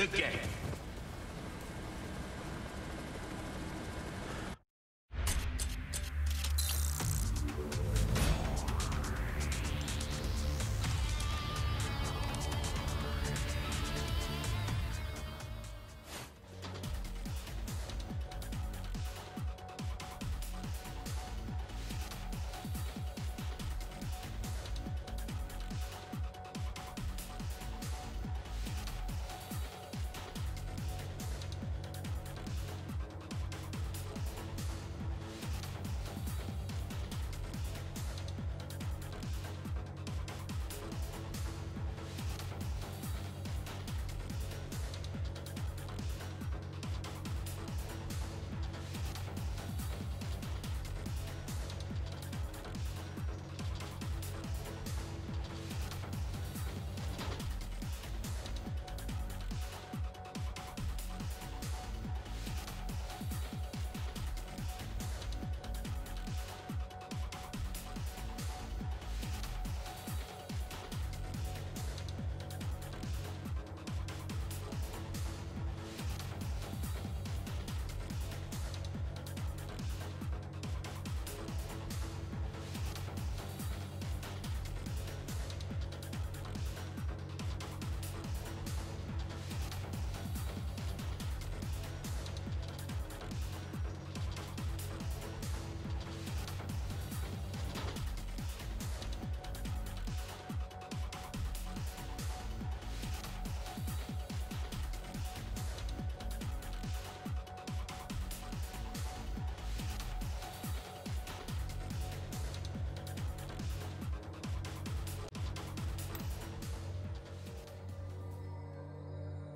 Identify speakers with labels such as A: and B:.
A: the game.